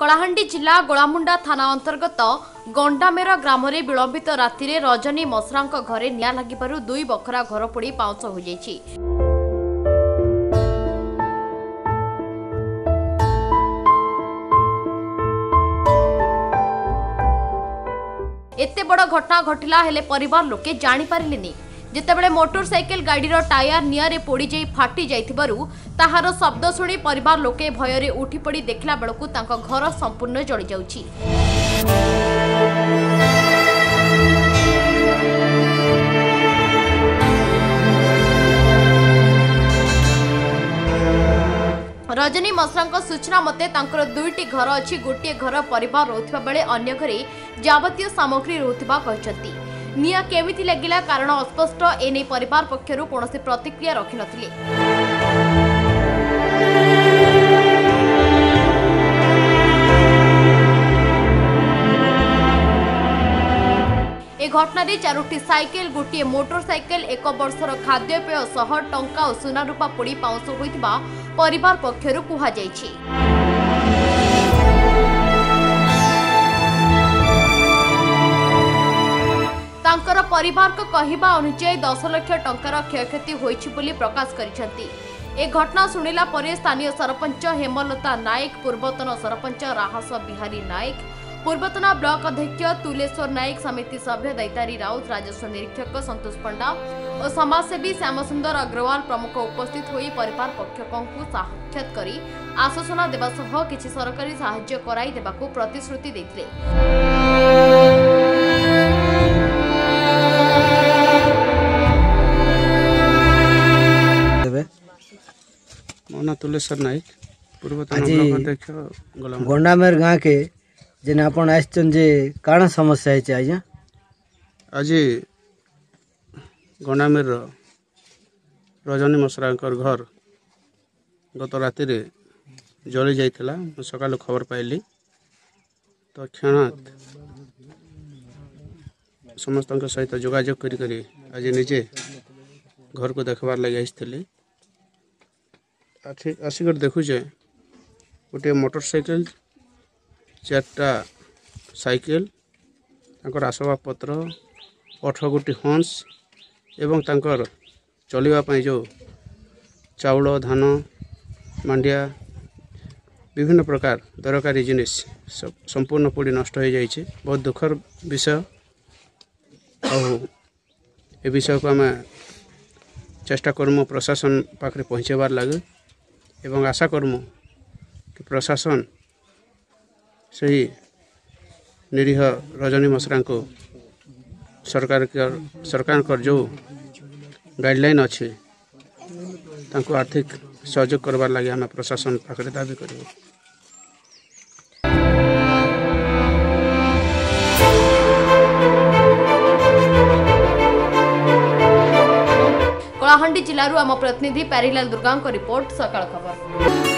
କଳାହାଣ୍ଡି ଜିଲ୍ଲା ଗୋଳାମୁଣ୍ଡା ଥାନା ଅନ୍ତର୍ଗତ ଗଣ୍ଡାମେର ଗ୍ରାମରେ ବିଳମ୍ବିତ ରାତିରେ ରଜନୀ ମସ୍ରାଙ୍କ ଘରେ ନିଆଁ ଲାଗିବାରୁ ଦୁଇ ବଖରା ଘର ପୋଡ଼ି ପାଉଁଶ ହୋଇଯାଇଛି ଏତେ ବଡ଼ ଘଟଣା ଘଟିଲା ହେଲେ ପରିବାର ଲୋକେ ଜାଣିପାରିଲେନି ଯେତେବେଳେ ମୋଟରସାଇକେଲ ଗାଡ଼ିର ଟାୟାର ନିଆଁରେ ପୋଡ଼ିଯାଇ ଫାଟି ଯାଇଥିବାରୁ ତାହାର ଶବ୍ଦ ଶୁଣି ପରିବାର ଲୋକେ ଭୟରେ ଉଠିପଡ଼ି ଦେଖିଲା ବେଳକୁ ତାଙ୍କ ଘର ସମ୍ପୂର୍ଣ୍ଣ ଜଳିଯାଉଛି ରଜନୀ ମଶ୍ରାଙ୍କ ସୂଚନା ମତେ ତାଙ୍କର ଦୁଇଟି ଘର ଅଛି ଗୋଟିଏ ଘର ପରିବାର ରହୁଥିବା ବେଳେ ଅନ୍ୟ ଘରେ ଯାବତୀୟ ସାମଗ୍ରୀ ରହୁଥିବା କହିଛନ୍ତି ନିଆଁ କେମିତି ଲାଗିଲା କାରଣ ଅସ୍ପଷ୍ଟ ଏନେଇ ପରିବାର ପକ୍ଷରୁ କୌଣସି ପ୍ରତିକ୍ରିୟା ରଖିନଥିଲେ ଏ ଘଟଣାରେ ଚାରୋଟି ସାଇକେଲ ଗୋଟିଏ ମୋଟରସାଇକେଲ ଏକ ବର୍ଷର ଖାଦ୍ୟପେୟ ସହ ଟଙ୍କା ଓ ସୁନା ରୂପା ପୋଡ଼ି ପାଉଁଶ ହୋଇଥିବା ପରିବାର ପକ୍ଷରୁ କୁହାଯାଇଛି ପରିବାରଙ୍କ କହିବା ଅନୁଯାୟୀ ଦଶ ଲକ୍ଷ ଟଙ୍କାର କ୍ଷୟକ୍ଷତି ହୋଇଛି ବୋଲି ପ୍ରକାଶ କରିଛନ୍ତି ଏ ଘଟଣା ଶୁଣିଲା ପରେ ସ୍ଥାନୀୟ ସରପଞ୍ଚ ହେମଲତା ନାୟକ ପୂର୍ବତନ ସରପଞ୍ଚ ରାହାସ ବିହାରୀ ନାୟକ ପୂର୍ବତନ ବ୍ଲକ ଅଧ୍ୟକ୍ଷ ତୁଲେଶ୍ୱର ନାୟକ ସମିତି ସଭ୍ୟ ଦୈତାରୀ ରାଉତ ରାଜସ୍ୱ ନିରୀକ୍ଷକ ସନ୍ତୋଷ ପଣ୍ଡା ଓ ସମାଜସେବୀ ଶ୍ୟାମସୁନ୍ଦର ଅଗ୍ରୱାଲ ପ୍ରମୁଖ ଉପସ୍ଥିତ ହୋଇ ପରିବାର ପକ୍ଷକଙ୍କୁ ସାକ୍ଷାତ କରି ଆଶ୍ୱାସନା ଦେବା ସହ କିଛି ସରକାରୀ ସାହାଯ୍ୟ କରାଇ ଦେବାକୁ ପ୍ରତିଶ୍ରୁତି ଦେଇଥିଲେ अनातुलेश्वर नायक गोडामेर गाँ के जेने आपचे काण समस्या है आज्ञा आज गंडामेर रजनी मसरा घर गत रात जली जा सका खबर पाइली तो क्षण समस्त सहित जोजोग करी आज निजे घर को देखार लगी आई ଆସିକରି ଦେଖୁଛେ ଗୋଟିଏ ମୋଟର ସାଇକେଲ ଚାରିଟା ସାଇକେଲ ତାଙ୍କର ଆସବାବପତ୍ର ଅଠର ଗୋଟି ହଂସ ଏବଂ ତାଙ୍କର ଚଳିବା ପାଇଁ ଯେଉଁ ଚାଉଳ ଧାନ ମାଣ୍ଡିଆ ବିଭିନ୍ନ ପ୍ରକାର ଦରକାରୀ ଜିନିଷ ସମ୍ପୂର୍ଣ୍ଣ ପୋଡ଼ି ନଷ୍ଟ ହୋଇଯାଇଛି ବହୁତ ଦୁଃଖର ବିଷୟ ଆଉ ଏ ବିଷୟକୁ ଆମେ ଚେଷ୍ଟା କର୍ମୁ ପ୍ରଶାସନ ପାଖରେ ପହଞ୍ଚାଇବାର ଲାଗି এবং আশা কর্ম প্রশাসন ସେହି ନିରୀହ ରଜନୀ ମସରାଙ୍କୁ ସରକାର ସରକାରଙ୍କର ଯେଉଁ ଗାଇଡ଼ଲାଇନ୍ ଅଛି ତାଙ୍କୁ ଆର୍ଥିକ ସହଯୋଗ କରିବାର ଲାଗି ଆମେ ପ୍ରଶାସନ ପାଖରେ ଦାବି କରିବୁ କଳାହାଣ୍ଡି ଜିଲ୍ଲାରୁ ଆମ ପ୍ରତିନିଧି ପ୍ୟାରିଲାଲ ଦୁର୍ଗାଙ୍କ ରିପୋର୍ଟ ସକାଳ ଖବର